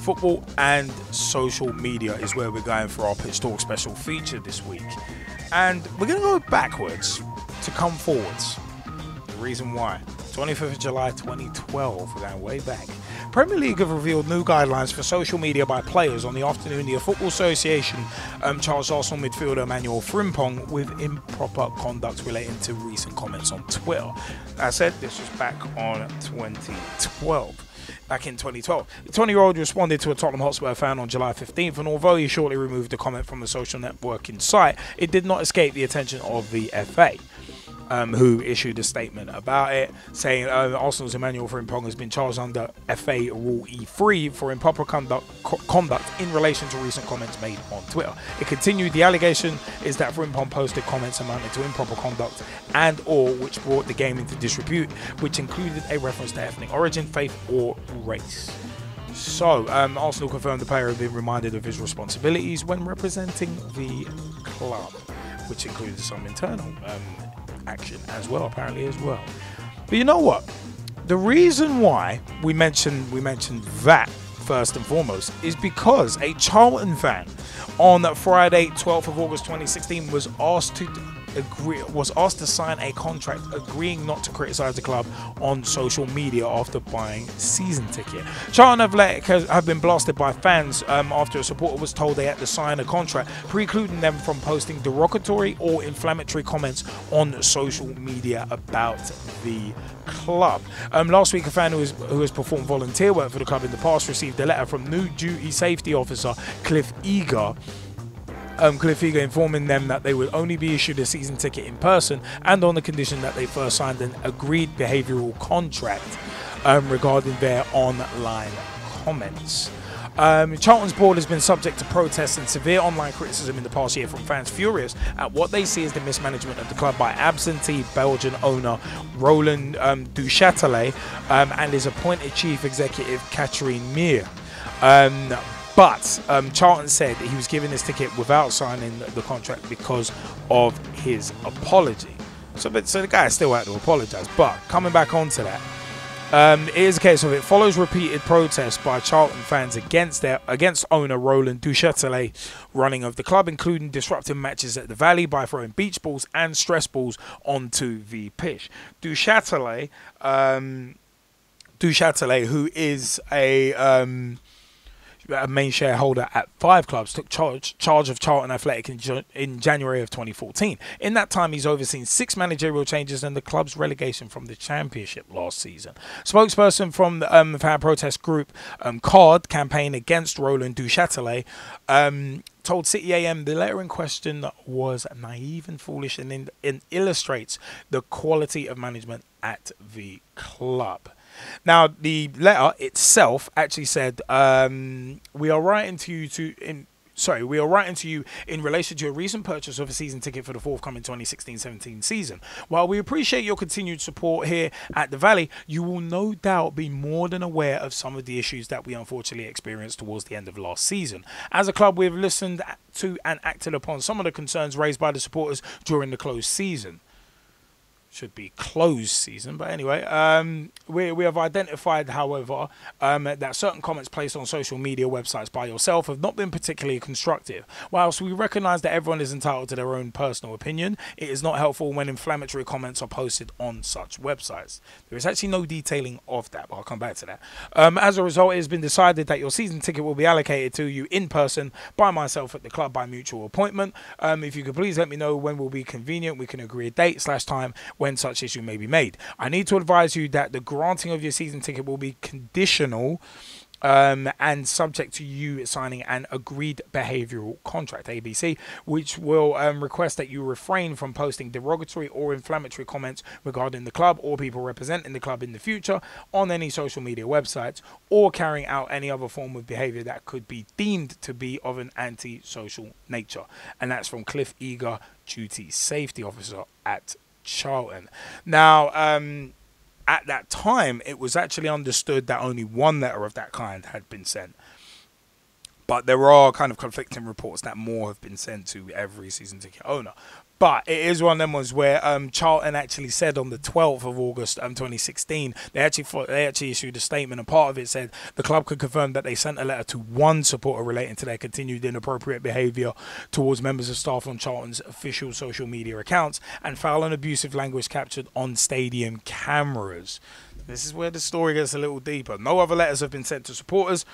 Football and social media is where we're going for our Pitch Talk special feature this week. And we're going to go backwards to come forwards. The reason why 25th of July 2012, we're going way back. Premier League have revealed new guidelines for social media by players on the afternoon. The Football Association um, charged Arsenal midfielder Emmanuel Frimpong with improper conduct relating to recent comments on Twitter. I said this was back on 2012 back in 2012. The 20 year old responded to a Tottenham Hotspur fan on July 15th, and although he shortly removed the comment from the social networking site, it did not escape the attention of the FA um, who issued a statement about it, saying uh, Arsenal's Emmanuel Frimpong has been charged under FA Rule E3 for improper conduct, co- conduct in relation to recent comments made on Twitter. It continued, the allegation is that Frimpong posted comments amounting to improper conduct and or which brought the game into disrepute, which included a reference to ethnic origin, faith or race. So, um, Arsenal confirmed the player had been reminded of his responsibilities when representing the club, which included some internal um, action as well, apparently as well. But you know what? The reason why we mentioned we mentioned that first and foremost is because a Charlton fan on Friday, 12th of August 2016, was asked to agree was asked to sign a contract agreeing not to criticize the club on social media after buying season ticket. Charlton Athletic has, have been blasted by fans um, after a supporter was told they had to sign a contract precluding them from posting derogatory or inflammatory comments on social media about the club. Um, last week, a fan who has, who has performed volunteer work for the club in the past received a letter from new duty safety officer Cliff Eager um, Eager informing them that they would only be issued a season ticket in person and on the condition that they first signed an agreed behavioural contract um, regarding their online comments. Um, Charlton's board has been subject to protests and severe online criticism in the past year from fans furious at what they see as the mismanagement of the club by absentee Belgian owner Roland um, Duchâtelet um, and his appointed chief executive Katrien Meire. But um, Charlton said he was given his ticket without signing the contract because of his apology. So, but, so the guy still had to apologise. But coming back onto that, um, it is a case of it follows repeated protests by Charlton fans against their against owner Roland Duchâtelet running of the club, including disrupting matches at the Valley by throwing beach balls and stress balls onto the pitch. Duchâtelet, um, Duchâtelet, who is a um, a main shareholder at five clubs, took charge, charge of Charlton Athletic in, in January of 2014. In that time, he's overseen six managerial changes and the club's relegation from the Championship last season. Spokesperson from the um, fan protest group um, CARD, campaign against Roland Duchâtelet, um, told City AM the letter in question was naive and foolish and, in, and illustrates the quality of management at the club. Now, the letter itself actually said, um, "We are writing to you to in." Sorry, we are writing to you in relation to your recent purchase of a season ticket for the forthcoming 2016-17 season. While we appreciate your continued support here at the Valley, you will no doubt be more than aware of some of the issues that we unfortunately experienced towards the end of last season. As a club, we've listened to and acted upon some of the concerns raised by the supporters during the closed season should be closed season. But anyway, um, we, we have identified, however, um, that certain comments placed on social media websites by yourself have not been particularly constructive. Whilst we recognise that everyone is entitled to their own personal opinion, it is not helpful when inflammatory comments are posted on such websites. There is actually no detailing of that, but I'll come back to that. Um, as a result, it has been decided that your season ticket will be allocated to you in person by myself at the club by mutual appointment. Um, if you could please let me know when will be convenient, we can agree a date slash time when such issue may be made. I need to advise you that the granting of your season ticket will be conditional um, and subject to you signing an agreed behavioral contract, ABC, which will um, request that you refrain from posting derogatory or inflammatory comments regarding the club or people representing the club in the future on any social media websites or carrying out any other form of behavior that could be deemed to be of an anti-social nature. And that's from Cliff Eager, duty safety officer at Charlton. Now, um, at that time, it was actually understood that only one letter of that kind had been sent. But there are kind of conflicting reports that more have been sent to every season ticket owner. But it is one of them ones where um, Charlton actually said on the 12th of August um, 2016, they actually they actually issued a statement, and part of it said the club could confirm that they sent a letter to one supporter relating to their continued inappropriate behaviour towards members of staff on Charlton's official social media accounts and foul and abusive language captured on stadium cameras. This is where the story gets a little deeper. No other letters have been sent to supporters.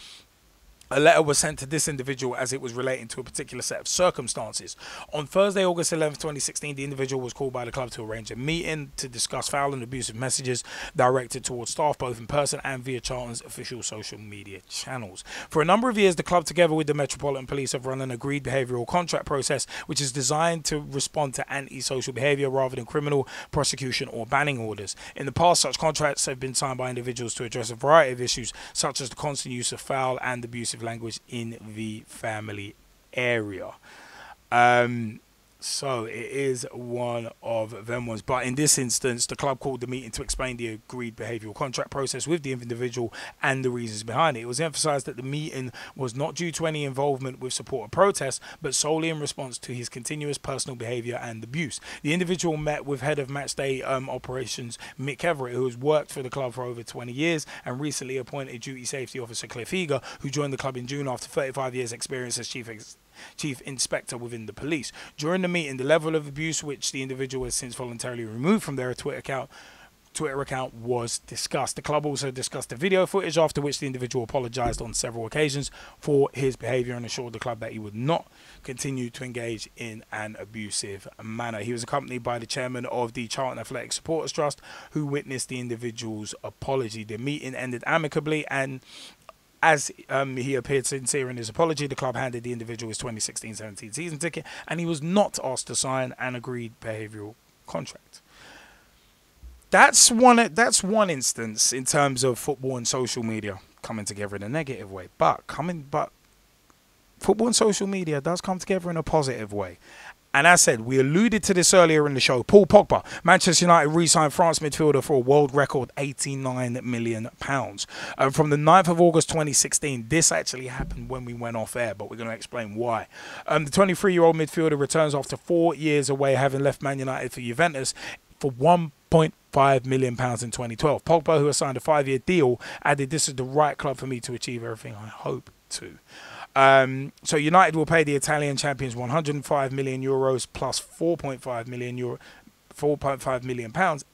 A letter was sent to this individual as it was relating to a particular set of circumstances. On Thursday, August 11, 2016, the individual was called by the club to arrange a meeting to discuss foul and abusive messages directed towards staff, both in person and via Charlton's official social media channels. For a number of years, the club, together with the Metropolitan Police, have run an agreed behavioural contract process which is designed to respond to anti-social behaviour rather than criminal prosecution or banning orders. In the past, such contracts have been signed by individuals to address a variety of issues, such as the constant use of foul and abusive language in the family area. Um, so it is one of them ones. But in this instance, the club called the meeting to explain the agreed behavioural contract process with the individual and the reasons behind it. It was emphasised that the meeting was not due to any involvement with support or protest, but solely in response to his continuous personal behaviour and abuse. The individual met with head of matchday um, operations Mick Everett, who has worked for the club for over 20 years, and recently appointed duty safety officer Cliff Eager, who joined the club in June after 35 years' experience as chief ex- chief inspector within the police. During the meeting, the level of abuse which the individual has since voluntarily removed from their Twitter account Twitter account was discussed. The club also discussed the video footage, after which the individual apologised on several occasions for his behaviour and assured the club that he would not continue to engage in an abusive manner. He was accompanied by the chairman of the Charlton Athletic Supporters Trust, who witnessed the individual's apology. The meeting ended amicably and as um, he appeared sincere in his apology, the club handed the individual his 2016-17 season ticket, and he was not asked to sign an agreed behavioural contract. That's one. That's one instance in terms of football and social media coming together in a negative way. But coming, but football and social media does come together in a positive way. And as said, we alluded to this earlier in the show. Paul Pogba, Manchester United re-signed France midfielder for a world record 89 million pounds. Uh, from the 9th of August 2016, this actually happened when we went off air, but we're going to explain why. Um, the 23-year-old midfielder returns after four years away, having left Man United for Juventus for 1.5 million pounds in 2012. Pogba, who has signed a five-year deal, added, "This is the right club for me to achieve everything I hope to." Um, so United will pay the Italian champions 105 million euros plus 4.5 million euro, 4.5 million pounds.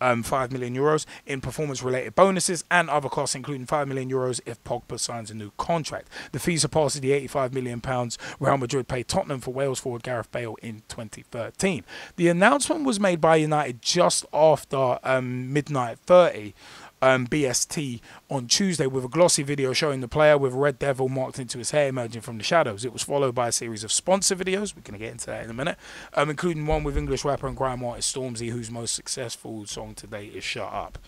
Um, 5 million euros in performance related bonuses and other costs, including 5 million euros if Pogba signs a new contract. The fee surpasses the 85 million pounds Real Madrid paid Tottenham for Wales forward Gareth Bale in 2013. The announcement was made by United just after um, midnight 30 um, BST on Tuesday with a glossy video showing the player with a red devil marked into his hair emerging from the shadows. It was followed by a series of sponsor videos. We're going to get into that in a minute, um, including one with English rapper and grime artist Stormzy, whose most successful song to date is "Shut Up."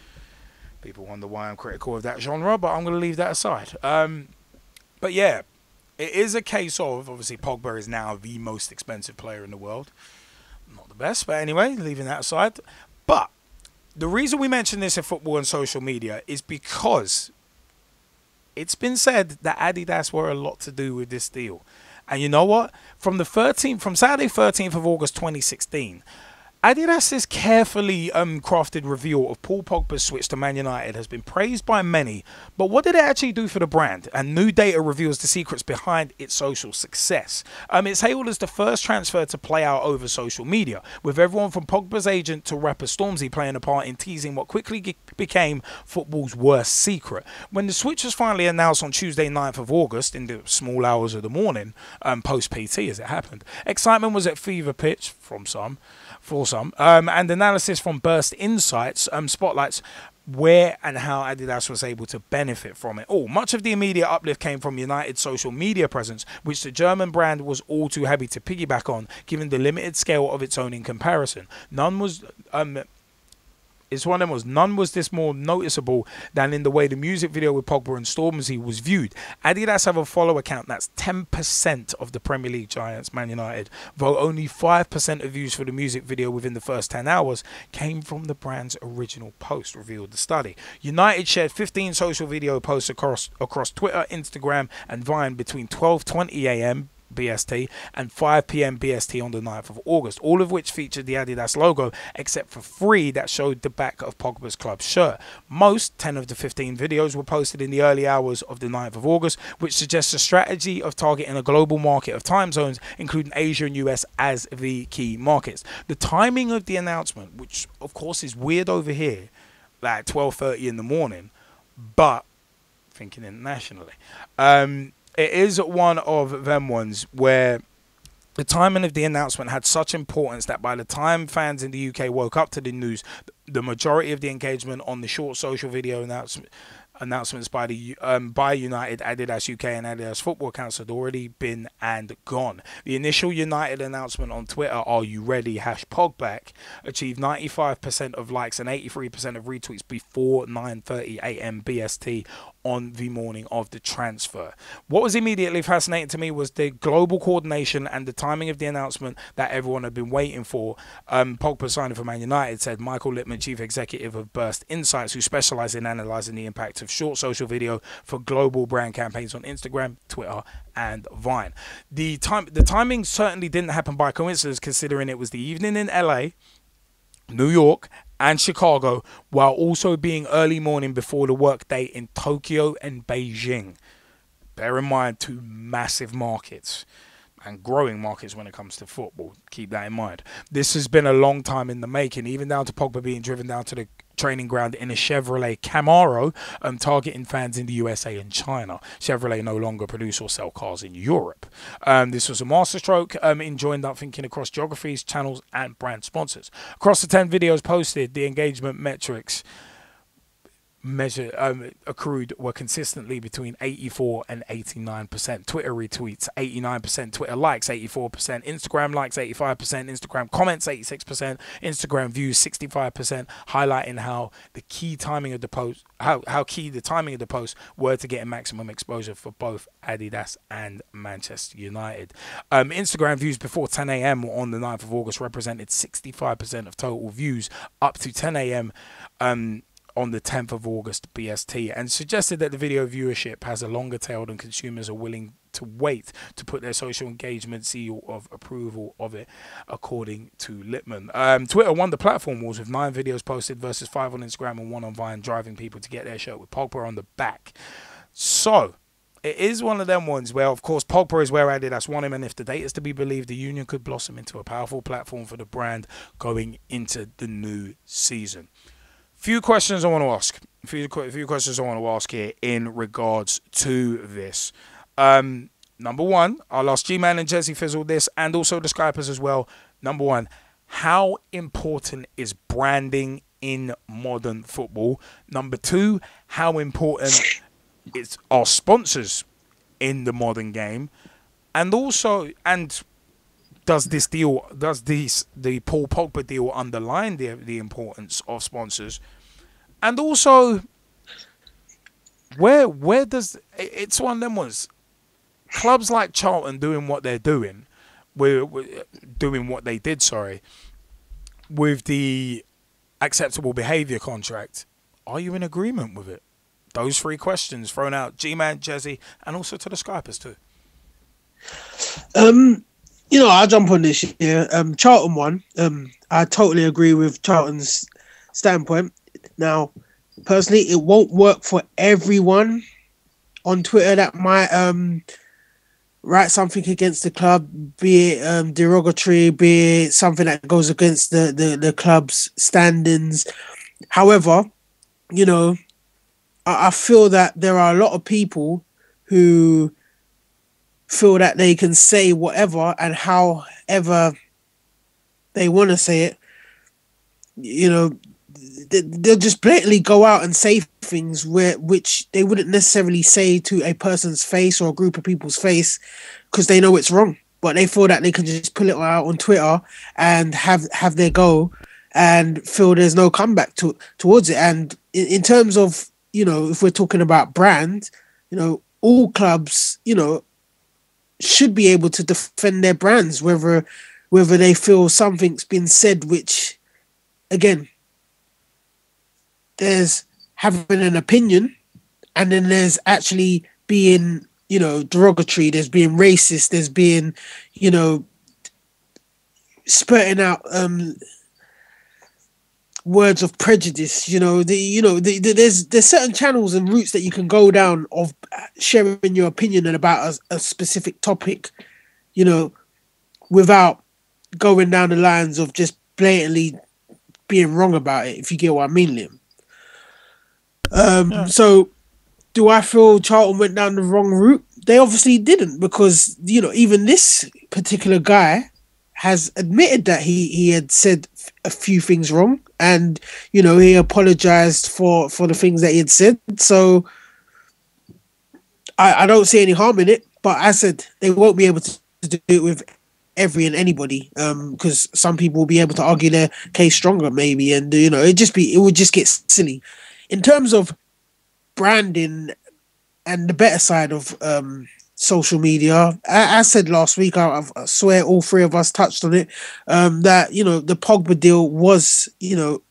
People wonder why I'm critical of that genre, but I'm going to leave that aside. Um, but yeah, it is a case of obviously Pogba is now the most expensive player in the world. Not the best, but anyway, leaving that aside. But the reason we mention this in football and social media is because it's been said that Adidas were a lot to do with this deal. And you know what? From the 13th, from Saturday 13th of August 2016, Adidas's carefully um, crafted reveal of Paul Pogba's switch to Man United has been praised by many, but what did it actually do for the brand? And new data reveals the secrets behind its social success. Um, it's hailed as the first transfer to play out over social media, with everyone from Pogba's agent to rapper Stormzy playing a part in teasing what quickly became football's worst secret. When the switch was finally announced on Tuesday, 9th of August, in the small hours of the morning, um, post PT as it happened, excitement was at fever pitch from some for some, um, and analysis from Burst Insights um, spotlights where and how Adidas was able to benefit from it all. Much of the immediate uplift came from United's social media presence, which the German brand was all too happy to piggyback on, given the limited scale of its own in comparison. None was um, it's one of was none was this more noticeable than in the way the music video with Pogba and Stormzy was viewed. Adidas have a follower count that's 10% of the Premier League giants, Man United, though only 5% of views for the music video within the first 10 hours came from the brand's original post, revealed the study. United shared 15 social video posts across across Twitter, Instagram, and Vine between 12:20 a.m BST and 5 p.m. BST on the 9th of August, all of which featured the Adidas logo, except for three that showed the back of Pogba's club shirt. Most, 10 of the 15 videos, were posted in the early hours of the 9th of August, which suggests a strategy of targeting a global market of time zones, including Asia and US, as the key markets. The timing of the announcement, which of course is weird over here, like 12:30 in the morning, but thinking internationally. Um, it is one of them ones where the timing of the announcement had such importance that by the time fans in the UK woke up to the news, the majority of the engagement on the short social video announcement announcements by the um, by United, Adidas UK, and Adidas Football Council had already been and gone. The initial United announcement on Twitter, "Are you ready?" hash Pogback achieved 95% of likes and 83% of retweets before 9:30 a.m. BST on the morning of the transfer. What was immediately fascinating to me was the global coordination and the timing of the announcement that everyone had been waiting for. Um, Pogba signing for Man United said Michael Littman, chief executive of Burst Insights, who specialize in analyzing the impact of short social video for global brand campaigns on Instagram, Twitter, and Vine. The time, the timing certainly didn't happen by coincidence, considering it was the evening in LA. New York, and Chicago, while also being early morning before the workday in Tokyo and Beijing. Bear in mind, two massive markets and growing markets when it comes to football. Keep that in mind. This has been a long time in the making, even down to Pogba being driven down to the training ground in a Chevrolet Camaro, um, targeting fans in the USA and China. Chevrolet no longer produce or sell cars in Europe. Um, this was a masterstroke um, in joined up thinking across geographies, channels, and brand sponsors. Across the 10 videos posted, the engagement metrics measure um, accrued were consistently between 84 and 89 percent. Twitter retweets 89 percent, Twitter likes 84 percent, Instagram likes 85 percent, Instagram comments 86 percent, Instagram views 65 percent, highlighting how the key timing of the post, how how key the timing of the post were to get maximum exposure for both Adidas and Manchester United. Um, Instagram views before 10 a.m. on the 9th of August represented 65 percent of total views, up to 10 a.m. Um, on the 10th of August BST and suggested that the video viewership has a longer tail than consumers are willing to wait to put their social engagement seal of approval of it, according to Littman. Um, Twitter won the platform wars with nine videos posted versus five on Instagram and one on Vine, driving people to get their shirt with Pogba on the back. So, it is one of them ones where, of course, Pogba is where Adidas want him, and if the data is to be believed, the union could blossom into a powerful platform for the brand going into the new season few questions I want to ask. A few, few questions I want to ask here in regards to this. Um, number one, I'll ask G Man and Gezzie Fizzle this, and also the Skypers as well. Number one, how important is branding in modern football? Number two, how important is our sponsors in the modern game? And also, and does this deal, does this the Paul Pogba deal underline the the importance of sponsors? And also, where where does it's one of them ones? Clubs like Charlton doing what they're doing, we're, we're doing what they did. Sorry, with the acceptable behaviour contract. Are you in agreement with it? Those three questions thrown out, G Man, Gezzie, and also to the Skypers too. Um, you know, I'll jump on this here. Um, Charlton one. Um, I totally agree with Charlton's standpoint. Now, personally, it won't work for everyone on Twitter that might um write something against the club, be it um, derogatory, be it something that goes against the, the, the club's standings. However, you know, I, I feel that there are a lot of people who feel that they can say whatever and however they want to say it. You know, they'll just blatantly go out and say things where which they wouldn't necessarily say to a person's face or a group of people's face because they know it's wrong but they feel that they can just pull it out on twitter and have have their go and feel there's no comeback to towards it and in, in terms of you know if we're talking about brand you know all clubs you know should be able to defend their brands whether whether they feel something's been said which again there's having an opinion and then there's actually being you know, derogatory. There's being racist. There's being, you know, spurting out um words of prejudice. You know, the you know, the, the, there's there's certain channels and routes that you can go down of sharing your opinion about a, a specific topic. You know, without going down the lines of just blatantly being wrong about it. If you get what I mean, Liam. Um, yeah. So, do I feel Charlton went down the wrong route? They obviously didn't because you know even this particular guy has admitted that he he had said a few things wrong and you know he apologized for for the things that he had said. So i i don't see any harm in it but i said they won't be able to do it with every and anybody um because some people will be able to argue their case stronger maybe and you know it just be it would just get silly. In terms of branding and the better side of um social media. I, I said last week, I, I, swear all three of us touched on it, um, that, you know, the Pogba deal was, you know,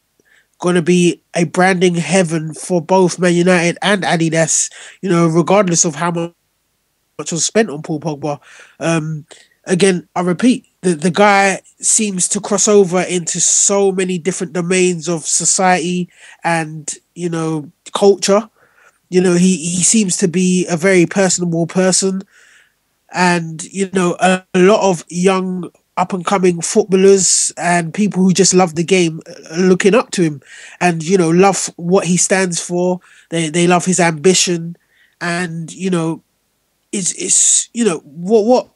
going to be a branding heaven for both Man United and Adidas, you know, regardless of how much was spent on Paul Pogba. Um, again, I repeat, the, the guy seems to cross over into so many different domains of society and, you know, culture you know, he, he seems to be a very personable person. And, you know, a, a lot of young up and coming footballers and people who just love the game looking up to him and, you know, love what he stands for. They, they love his ambition. And, you know, it's, it's you know, what, what,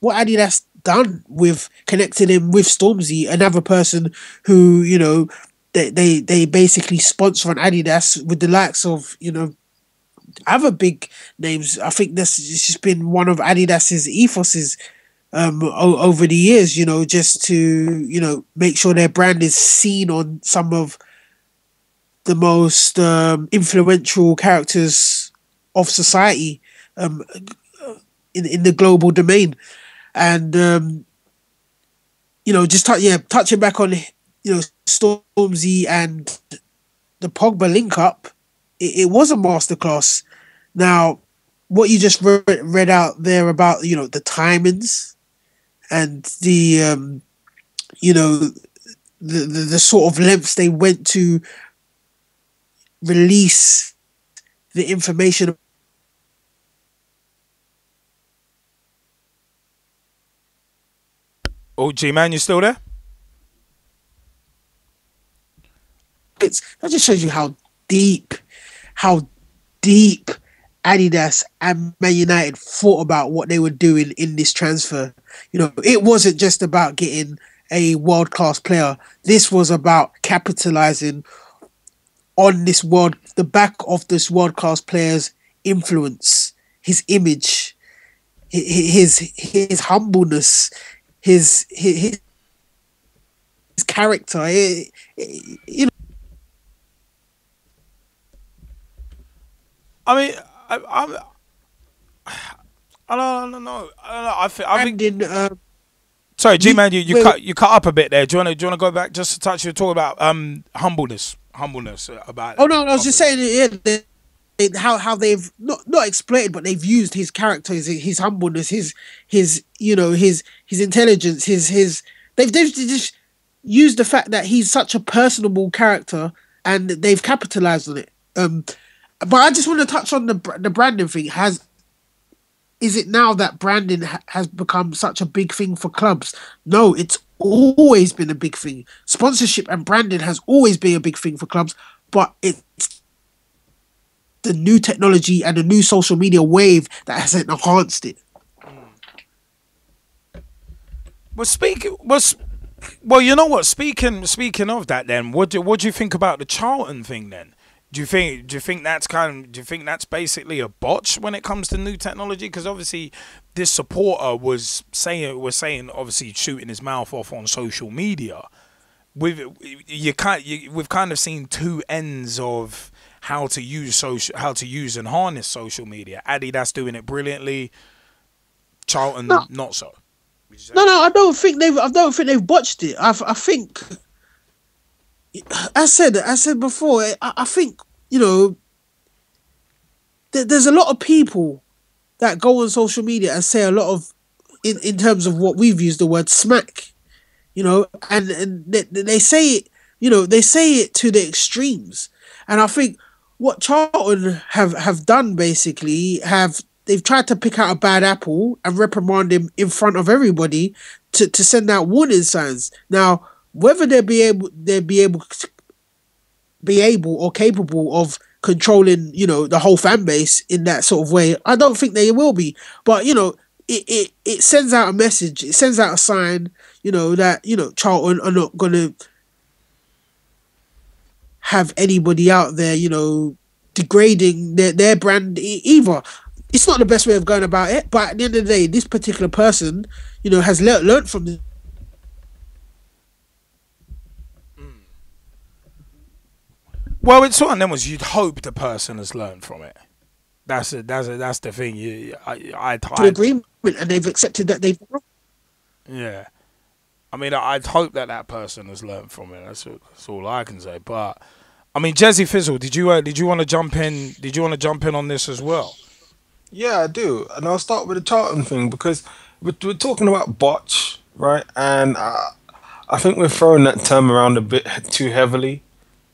what Adidas done with connecting him with Stormzy, another person who, you know, they they they basically sponsor an Adidas with the likes of you know other big names. I think this has just been one of Adidas's ethoses um, o- over the years. You know, just to you know make sure their brand is seen on some of the most um, influential characters of society um, in in the global domain, and um, you know, just t- yeah, touching back on you know Stormzy and the Pogba link up, it, it was a masterclass. Now, what you just read, read out there about you know the timings and the um, you know the, the the sort of lengths they went to release the information Oh, G man, you still there? It's that just shows you how deep, how deep Adidas and Man United thought about what they were doing in this transfer. You know, it wasn't just about getting a world class player. This was about capitalizing on this world, the back of this world class player's influence, his image, his his humbleness, his his, his character. It, it, you know. I mean, I, I'm. I don't, I don't know. I don't know. I think. I think. In, uh, sorry, G man, you, you cut you cut up a bit there. Do you want to do you want to go back just to touch? You talk about um humbleness, humbleness uh, about. Oh no, I was just saying yeah, they, how how they've not not exploited, but they've used his character, his, his humbleness, his his you know his his intelligence, his his they've they've just used the fact that he's such a personable character, and they've capitalized on it. Um, but I just want to touch on the the branding thing. Has is it now that branding ha- has become such a big thing for clubs? No, it's always been a big thing. Sponsorship and branding has always been a big thing for clubs, but it's the new technology and the new social media wave that has enhanced it. Well, speaking was well, you know what? Speaking speaking of that, then what do what do you think about the Charlton thing then? Do you think do you think that's kind of do you think that's basically a botch when it comes to new technology? Because obviously, this supporter was saying was saying obviously shooting his mouth off on social media. We've you kind you, we've kind of seen two ends of how to use social how to use and harness social media. Adidas doing it brilliantly. Charlton no. not so. No, no, I don't think they've. I don't think they've botched it. I, I think I said I said before. Eh, I, I think you know. there's a lot of people that go on social media and say a lot of, in, in terms of what we've used the word smack, you know, and, and they, they say it, you know, they say it to the extremes. And I think what Charlton have, have done basically have they've tried to pick out a bad apple and reprimand him in front of everybody to, to send out warning signs. Now, whether they be able they be able to be able or capable of controlling, you know, the whole fan base in that sort of way, I don't think they will be. But you know, it it, it sends out a message. It sends out a sign, you know, that you know Charlton are not gonna have anybody out there, you know, degrading their their brand either it's not the best way of going about it, but at the end of the day, this particular person, you know, has le- learned from Well, it's one of them was you'd hope the person has learned from it. That's a, that's a, that's the thing. You, I, I, to agreement, and they've accepted that they've. Yeah, I mean, I'd hope that that person has learned from it. That's, that's all I can say. But I mean, Gezzie Fizzle, did you uh, did you want to jump in? Did you want to jump in on this as well? Yeah, I do, and I'll start with the Charlton thing because we're, we're talking about botch, right? And uh, I think we're throwing that term around a bit too heavily.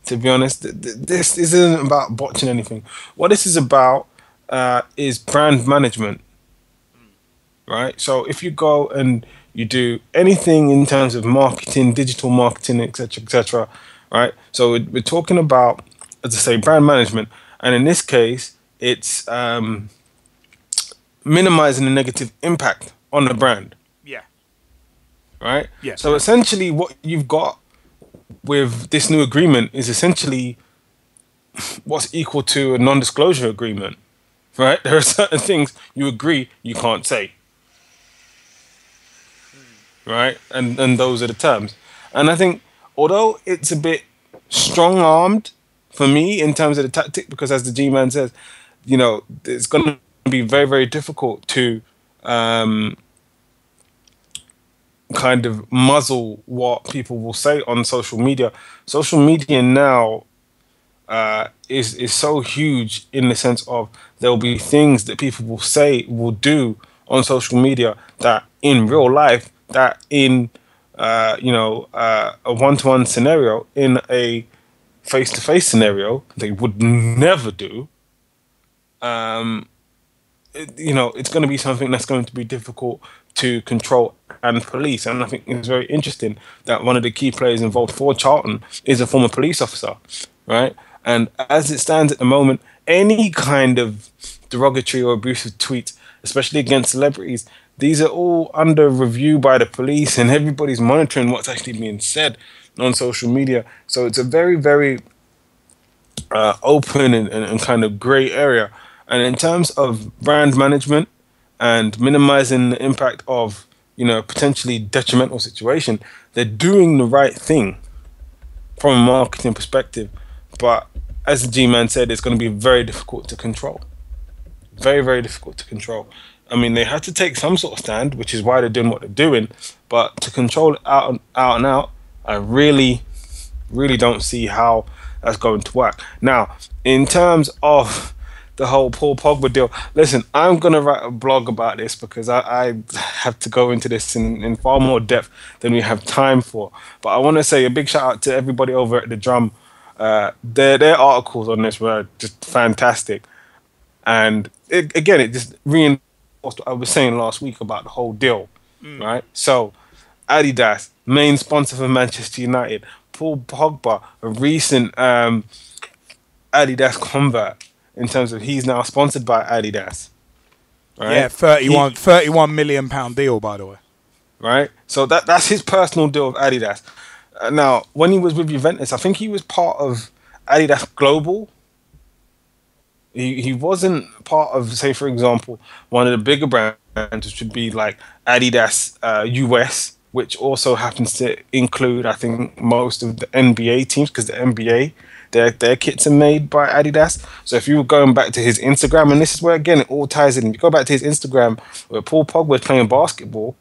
To be honest, this isn't about botching anything. What this is about uh, is brand management, right? So if you go and you do anything in terms of marketing, digital marketing, etc., etc., right? So we're talking about, as I say, brand management, and in this case, it's um, minimizing the negative impact on the brand. Yeah. Right? Yeah. So essentially what you've got with this new agreement is essentially what's equal to a non-disclosure agreement. Right? There are certain things you agree you can't say. Right? And and those are the terms. And I think although it's a bit strong-armed for me in terms of the tactic because as the G-man says, you know, it's going to be very very difficult to um, kind of muzzle what people will say on social media. Social media now uh, is is so huge in the sense of there will be things that people will say will do on social media that in real life that in uh, you know uh, a one to one scenario in a face to face scenario they would never do. Um, you know, it's going to be something that's going to be difficult to control and police. And I think it's very interesting that one of the key players involved for Charlton is a former police officer, right? And as it stands at the moment, any kind of derogatory or abusive tweet, especially against celebrities, these are all under review by the police and everybody's monitoring what's actually being said on social media. So it's a very, very uh, open and, and, and kind of gray area and in terms of brand management and minimizing the impact of you know potentially detrimental situation, they're doing the right thing from a marketing perspective. But as the G man said, it's going to be very difficult to control. Very very difficult to control. I mean, they had to take some sort of stand, which is why they're doing what they're doing. But to control it out and out and out, I really, really don't see how that's going to work. Now, in terms of the whole Paul Pogba deal. Listen, I'm gonna write a blog about this because I, I have to go into this in, in far more depth than we have time for. But I want to say a big shout out to everybody over at the Drum. Uh, their their articles on this were just fantastic, and it, again, it just reinforced what I was saying last week about the whole deal, mm. right? So, Adidas, main sponsor for Manchester United, Paul Pogba, a recent um, Adidas convert in terms of he's now sponsored by Adidas. Right? Yeah, 31, he, 31 million pound deal, by the way. Right? So that that's his personal deal with Adidas. Uh, now, when he was with Juventus, I think he was part of Adidas Global. He, he wasn't part of, say, for example, one of the bigger brands, which would be like Adidas uh, US, which also happens to include, I think, most of the NBA teams because the NBA their their kits are made by Adidas. So if you were going back to his Instagram, and this is where again it all ties in. You go back to his Instagram where Paul Pogba is playing basketball,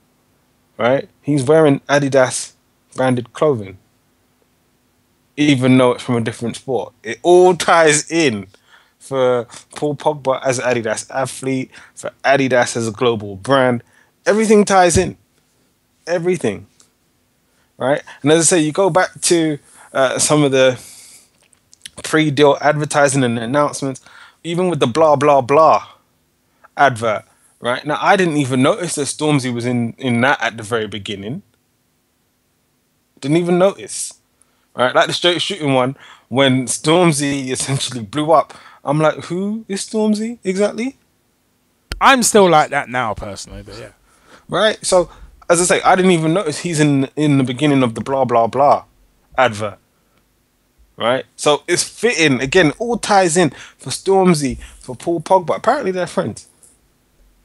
right? He's wearing Adidas branded clothing, even though it's from a different sport. It all ties in. for Paul Pogba as an Adidas athlete, for Adidas as a global brand. Everything ties in. Everything. Right? And as I say, you go back to uh, some of the pre deal advertising and announcements, even with the blah, blah, blah advert. Right? Now, I didn't even notice that Stormzy was in, in that at the very beginning. Didn't even notice. Right? Like the straight shooting one, when Stormzy essentially blew up, I'm like, who is Stormzy exactly? I'm still like that now, personally, but yeah. Right? So, as I say, I didn't even notice he's in in the beginning of the blah blah blah advert. Right? So it's fitting. Again, all ties in for Stormzy, for Paul Pogba. Apparently they're friends.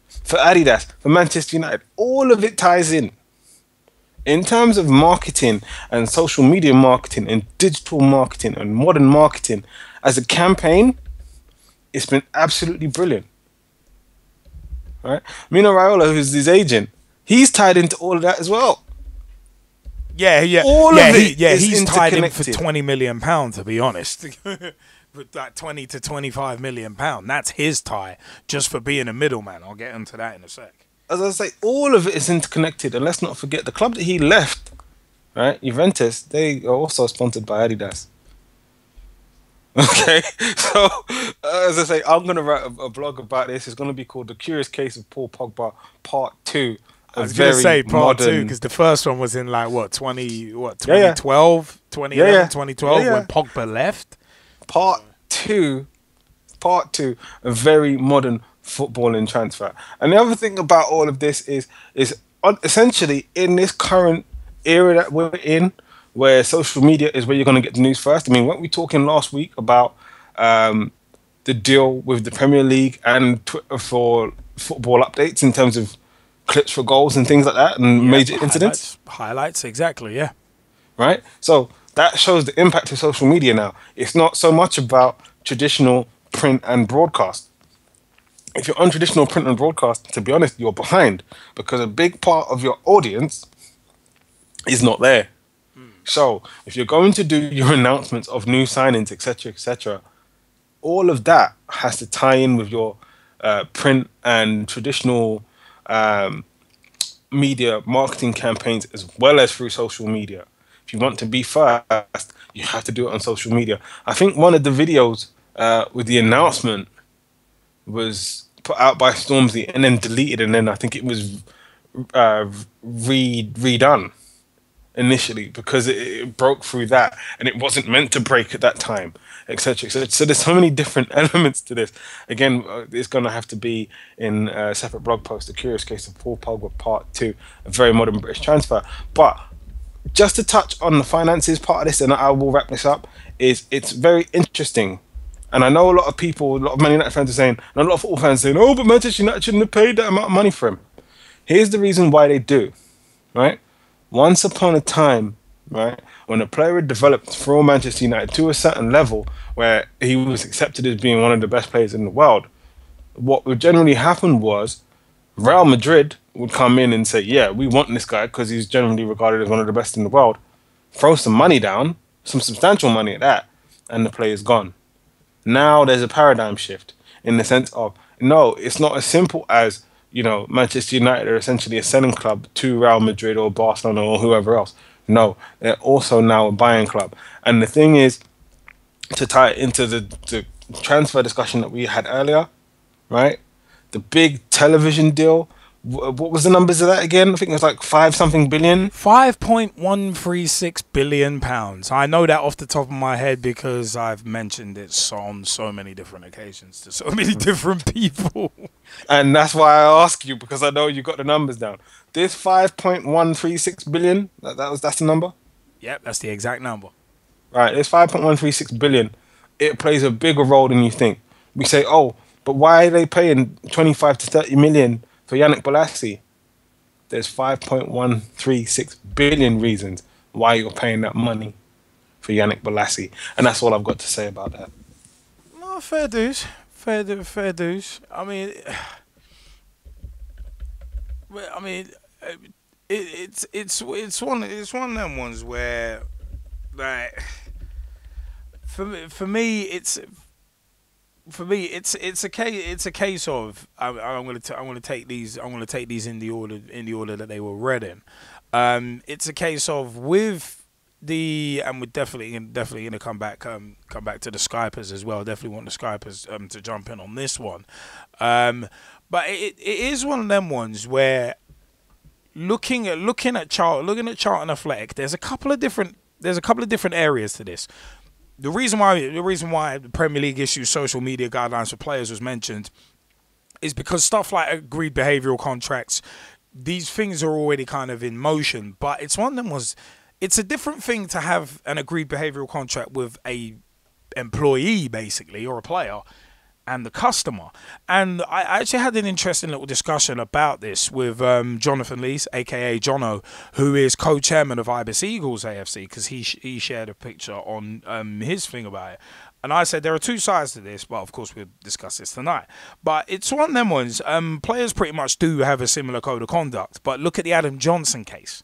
For Adidas, for Manchester United. All of it ties in. In terms of marketing and social media marketing and digital marketing and modern marketing, as a campaign, it's been absolutely brilliant. Right? Mino Raiola, who's his agent, he's tied into all of that as well. Yeah, yeah, All yeah, of he- it yeah. He's tied in for twenty million pound, to be honest. With that twenty to twenty-five million pound, that's his tie, just for being a middleman. I'll get into that in a sec. As I say, all of it is interconnected, and let's not forget the club that he left, right? Juventus, they are also sponsored by Adidas. Okay, so uh, as I say, I'm gonna write a, a blog about this. It's gonna be called "The Curious Case of Paul Pogba, Part Two. I was going to say part two because the first one was in like what twenty what Yeah, yeah. 2012, 2011, Yeah, yeah. 2012 Yeah, yeah. when Pogba left. part two, part two, a very modern footballing transfer. And the other thing about all of this is is essentially in this current era that we're in, where social media is where you're going to get the news first. I mean, weren't we talking last week about um, the deal with the Premier League and Twitter for football updates in terms of clips for goals and things like that and major incidents? Highlights, exactly. Yeah. right? So that shows the impact of social media now. It's not so much about traditional print and broadcast. If you're on traditional print and broadcast, to be honest, you're behind because a big part of your audience is not there. So if you're going to do your announcements of new signings, etc., etc., all of that has to tie in with your uh, print and traditional um, media marketing campaigns as well as through social media. If you want to be fast, you have to do it on social media. I think one of the videos uh, with the announcement was put out by Stormzy and then deleted, and then I think it was uh, re redone initially because it, it broke through that and it wasn't meant to break at that time etc so there's so many different elements to this again uh, it's going to have to be in a separate blog post the curious case of paul pogba part two a very modern british transfer but just to touch on the finances part of this and i will wrap this up is it's very interesting and I know a lot of people, a lot of Man United fans are saying, and a lot of football fans saying, oh, but Manchester United shouldn't have paid that amount of money for him. Here's the reason why they do, right? Once upon a time, right, when a player had developed for Manchester United to a certain level where he was accepted as being one of the best players in the world, what would generally happen was Real Madrid would come in and say, yeah, we want this guy because he's generally regarded as one of the best in the world, throw some money down, some substantial money at that, and the player's gone. Now there's a paradigm shift in the sense of no, it's not as simple as you know Manchester United are essentially a selling club to Real Madrid or Barcelona or whoever else. No, they're also now a buying club. And the thing is, to tie it into the, the transfer discussion that we had earlier, right? The big television deal. What was the numbers of that again? I think it was like five something billion. Five point one three six billion pounds. I know that off the top of my head because I've mentioned it so- on so many different occasions to so many different people. And that's why I ask you because I know you got the numbers down. This 5.136 billion, that, that was that's the number. yep, that's the exact number. Right, this 5.136 billion, it plays a bigger role than you think. We say, "Oh, but why are they paying 25 to 30 million for Yannick Bolasie?" There's 5.136 billion reasons why you're paying that money for Yannick Bolasie, and that's all I've got to say about that. No, fair dues. Fair, du- fair dues. I mean, I mean, it, it's it's it's one it's one of them ones where, like, for me, for me, it's for me, it's it's a case it's a case of I, I'm going to I'm to take these I'm to take these in the order in the order that they were read in. Um, it's a case of with the and we're definitely definitely to come back um, come back to the Skypers as well. Definitely want the Skypers um, to jump in on this one. Um, but it, it is one of them ones where looking at looking at chart looking at Charlton Athletic, there's a couple of different there's a couple of different areas to this. The reason why the reason why the Premier League issues social media guidelines for players was mentioned is because stuff like agreed behavioural contracts, these things are already kind of in motion. But it's one of them was it's a different thing to have an agreed behavioural contract with a employee basically or a player and the customer. And I actually had an interesting little discussion about this with um, Jonathan Lees, aka Jono, who is co-chairman of Ibis Eagles AFC, because he sh- he shared a picture on um, his thing about it. And I said there are two sides to this, but of course we'll discuss this tonight. But it's one of them ones. Um, players pretty much do have a similar code of conduct, but look at the Adam Johnson case.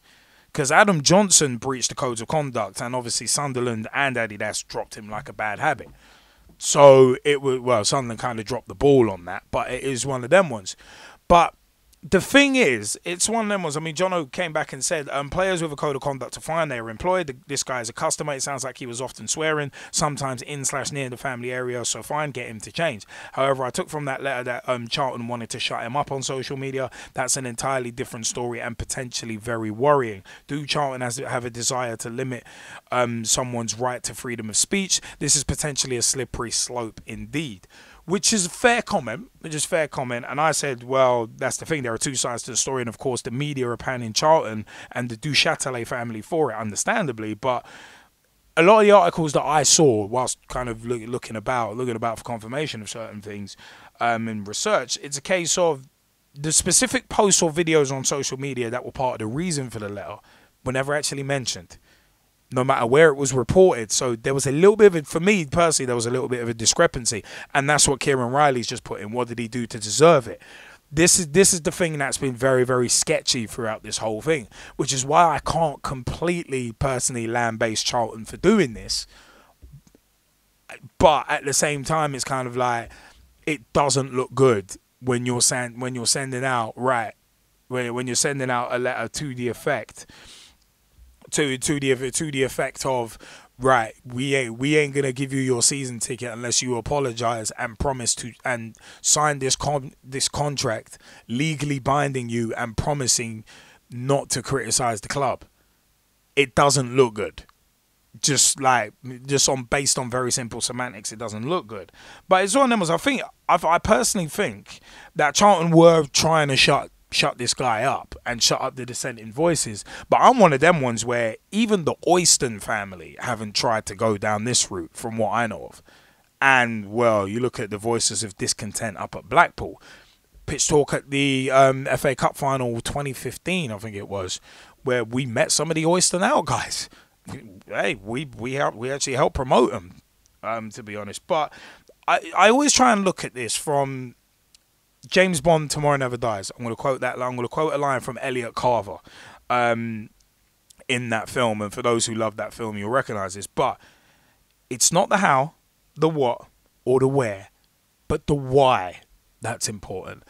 Because Adam Johnson breached the codes of conduct, and obviously Sunderland and Adidas dropped him like a bad habit. So it was well, Sunderland kind of dropped the ball on that, but it is one of them ones. But the thing is, it's one of them ones. I mean, Jono came back and said, um, players with a code of conduct are fine. They are employed. This guy is a customer. It sounds like he was often swearing, sometimes in slash near the family area. So fine, get him to change. However, I took from that letter that um, Charlton wanted to shut him up on social media. That's an entirely different story and potentially very worrying. Do Charlton has, have a desire to limit um, someone's right to freedom of speech? This is potentially a slippery slope indeed which is a fair comment, which is fair comment. And I said, well, that's the thing. There are two sides to the story, and of course, the media are panning Charlton and the Duchâtelet family for it, understandably. But a lot of the articles that I saw, whilst kind of look, looking about, looking about for confirmation of certain things um, in research, it's a case of the specific posts or videos on social media that were part of the reason for the letter were never actually mentioned no matter where it was reported. So there was a little bit of it, for me personally, there was a little bit of a discrepancy. And that's what Kieran Riley's just put in. What did he do to deserve it? This is this is the thing that's been very very sketchy throughout this whole thing, which is why I can't completely personally land base Charlton for doing this. But at the same time, it's kind of like it doesn't look good when you're send, when you're sending out right when when you're sending out a letter to the effect to to the to the effect of right we ain't we ain't gonna give you your season ticket unless you apologize and promise to and sign this con this contract legally binding you and promising not to criticize the club. It doesn't look good. Just like just on based on very simple semantics it doesn't look good. But it's one of them i think I, I personally think that charlton were trying to shut shut this guy up and shut up the dissenting voices. But I'm one of them ones where even the Oyston family haven't tried to go down this route, from what I know of. And well, you look at the voices of discontent up at Blackpool. Pitch talk at the um, FA Cup final 2015, I think it was, where we met some of the Oyston out guys. Hey, we we help, we actually helped promote them, um, to be honest. But I I always try and look at this from James Bond, Tomorrow Never Dies. I'm going to quote that. I'm going to quote a line from Elliot Carver um, in that film. And for those who love that film, you'll recognize this. But it's not the how, the what, or the where, but the why that's important.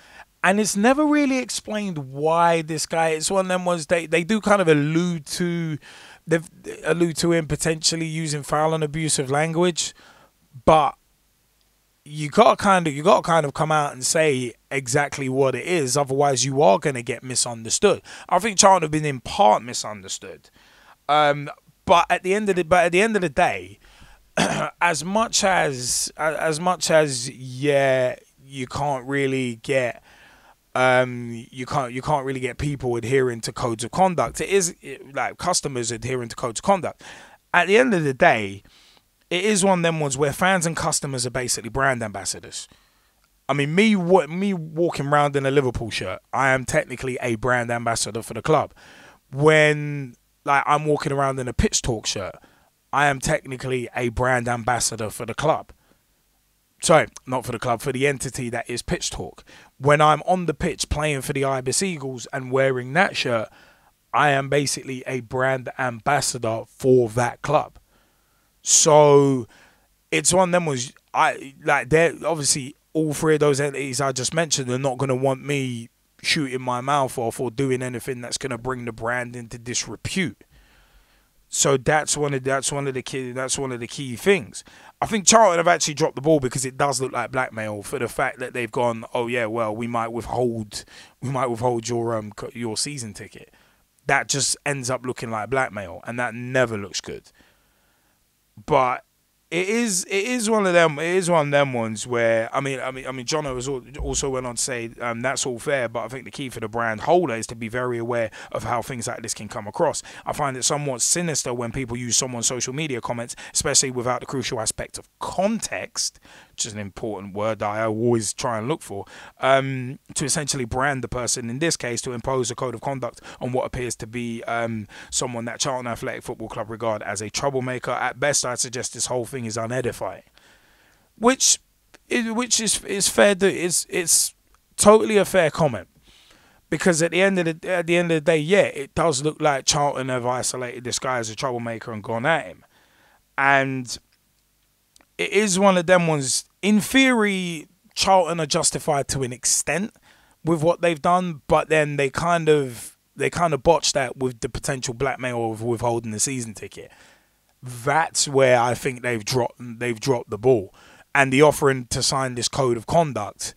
And it's never really explained why this guy. It's one of them ones they they do kind of allude to, they allude to him potentially using foul and abusive language, but you got kind of you got to kind of come out and say exactly what it is otherwise you are going to get misunderstood. I think Charlton have been in part misunderstood. Um, but at the end of the but at the end of the day as much as as much as yeah you can't really get um, you can't you can't really get people adhering to codes of conduct. It is like customers adhering to codes of conduct. At the end of the day it is one of them ones where fans and customers are basically brand ambassadors. I mean, me what me walking around in a Liverpool shirt, I am technically a brand ambassador for the club. When like I'm walking around in a pitch talk shirt, I am technically a brand ambassador for the club. Sorry, not for the club, for the entity that is pitch talk. When I'm on the pitch playing for the Ibis Eagles and wearing that shirt, I am basically a brand ambassador for that club. So it's one of them was I like they're obviously all three of those entities I just mentioned are not going to want me shooting my mouth off or doing anything that's going to bring the brand into disrepute. So that's one of that's one of the key that's one of the key things. I think Charlton have actually dropped the ball because it does look like blackmail for the fact that they've gone, oh yeah, well we might withhold we might withhold your um your season ticket. That just ends up looking like blackmail, and that never looks good. But it is it is one of them it is one of them ones where I mean I mean I mean John was also went on to say um, that's all fair but I think the key for the brand holder is to be very aware of how things like this can come across. I find it somewhat sinister when people use someone's social media comments especially without the crucial aspect of context is an important word that I always try and look for, um, to essentially brand the person, in this case, to impose a code of conduct on what appears to be um, someone that Charlton Athletic Football Club regard as a troublemaker. At best, I'd suggest this whole thing is unedifying, which is, which is is fair. It's it's totally a fair comment because at the end of the at the end of the day, yeah, it does look like Charlton have isolated this guy as a troublemaker and gone at him, and it is one of them ones in theory, Charlton are justified to an extent with what they've done, but then they kind of they kind of botched that with the potential blackmail of withholding the season ticket. That's where I think they've dropped they've dropped the ball, and the offering to sign this code of conduct.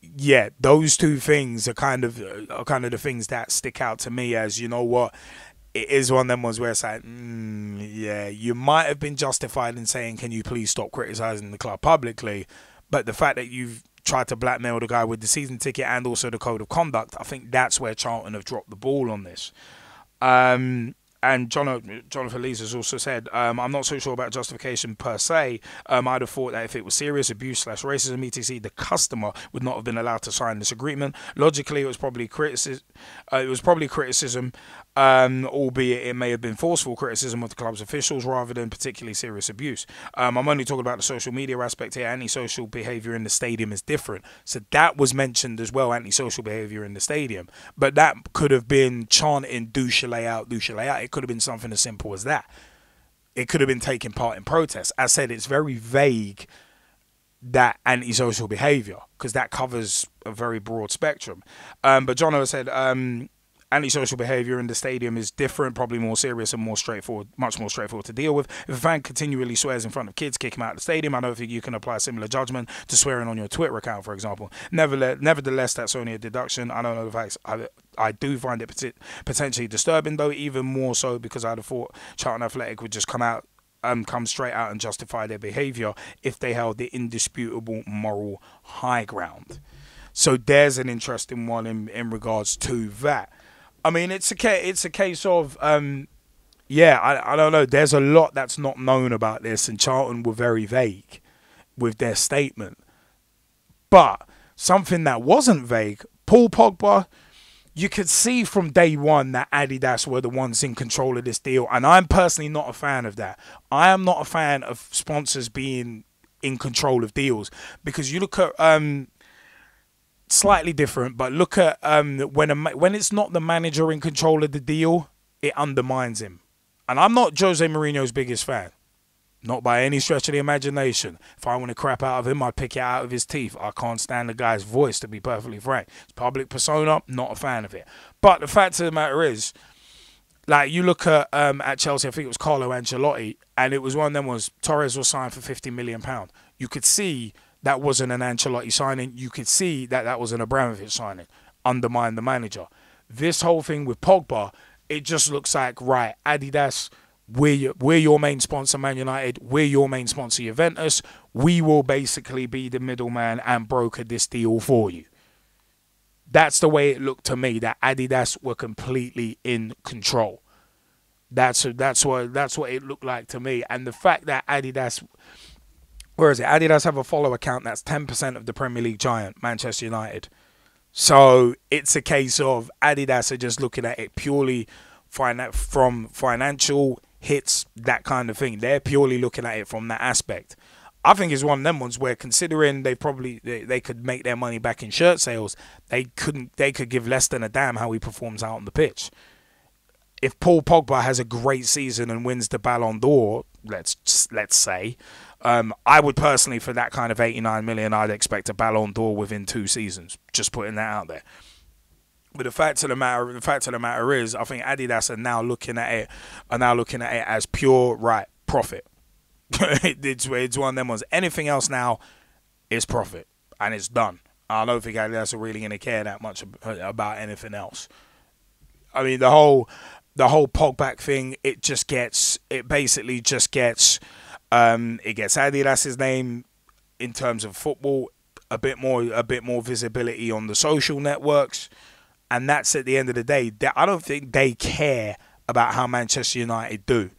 Yeah, those two things are kind of are kind of the things that stick out to me as you know what it is one of them ones where it's like, mm, yeah, you might have been justified in saying, can you please stop criticizing the club publicly? But the fact that you've tried to blackmail the guy with the season ticket and also the code of conduct, I think that's where Charlton have dropped the ball on this. Um, and John, Jonathan Lees has also said, um, I'm not so sure about justification per se. Um, I'd have thought that if it was serious abuse slash racism, etc., the customer would not have been allowed to sign this agreement. Logically, it was probably criticism. Uh, it was probably criticism um, albeit it may have been forceful criticism of the club's officials rather than particularly serious abuse. Um, I'm only talking about the social media aspect here. Antisocial behaviour in the stadium is different. So that was mentioned as well, antisocial behaviour in the stadium. But that could have been chanting, do lay out, do out. It could have been something as simple as that. It could have been taking part in protests. I said, it's very vague that antisocial behaviour because that covers a very broad spectrum. Um, but John I said, um, antisocial behaviour in the stadium is different, probably more serious and more straightforward, much more straightforward to deal with. If a fan continually swears in front of kids, kick him out of the stadium. I don't think you can apply similar judgment to swearing on your Twitter account, for example. Nevertheless, nevertheless that's only a deduction. I don't know the facts. I, I do find it potentially disturbing, though, even more so because I'd have thought Charlton Athletic would just come out um, come straight out and justify their behaviour if they held the indisputable moral high ground. So there's an interesting one in, in regards to that. I mean, it's a case, it's a case of um, yeah, I, I don't know. There's a lot that's not known about this, and Charlton were very vague with their statement. But something that wasn't vague, Paul Pogba, you could see from day one that Adidas were the ones in control of this deal, and I'm personally not a fan of that. I am not a fan of sponsors being in control of deals because you look at um, slightly different, but look at um, when a, when it's not the manager in control of the deal, it undermines him. And I'm not Jose Mourinho's biggest fan, not by any stretch of the imagination. If I want to crap out of him, I'd pick it out of his teeth. I can't stand the guy's voice, to be perfectly frank. His public persona, not a fan of it. But the fact of the matter is, like you look at um, at Chelsea, I think it was Carlo Ancelotti, and it was one of them was Torres was signed for fifty million pound. You could see that wasn't an Ancelotti signing. You could see that that was an Abramovich signing. Undermine the manager. This whole thing with Pogba, it just looks like right. Adidas, we're your, we're your main sponsor, Man United. We're your main sponsor, Juventus. We will basically be the middleman and broker this deal for you. That's the way it looked to me. That Adidas were completely in control. That's that's what that's what it looked like to me. And the fact that Adidas where is it? Adidas have a follow account that's 10% of the Premier League giant, Manchester United. So it's a case of Adidas are just looking at it purely from financial hits, that kind of thing. They're purely looking at it from that aspect. I think it's one of them ones where, considering they probably they, they could make their money back in shirt sales, they couldn't they could give less than a damn how he performs out on the pitch. if Paul Pogba has a great season and wins the Ballon d'Or, let's let's say, um, I would personally, for that kind of 89 million, I'd expect a Ballon d'Or within two seasons. Just putting that out there. But the fact of the matter, the fact of the matter is, I think Adidas are now looking at it, are now looking at it as pure right profit. it's it's one of them ones. Anything else now is profit, and it's done. I don't think Adidas are really going to care that much about anything else. I mean, the whole the whole Pogback thing, it just gets, it basically just gets, um, it gets Adidas's name in terms of football, a bit more, a bit more visibility on the social networks, and that's at the end of the day. I don't think they care about how Manchester United do.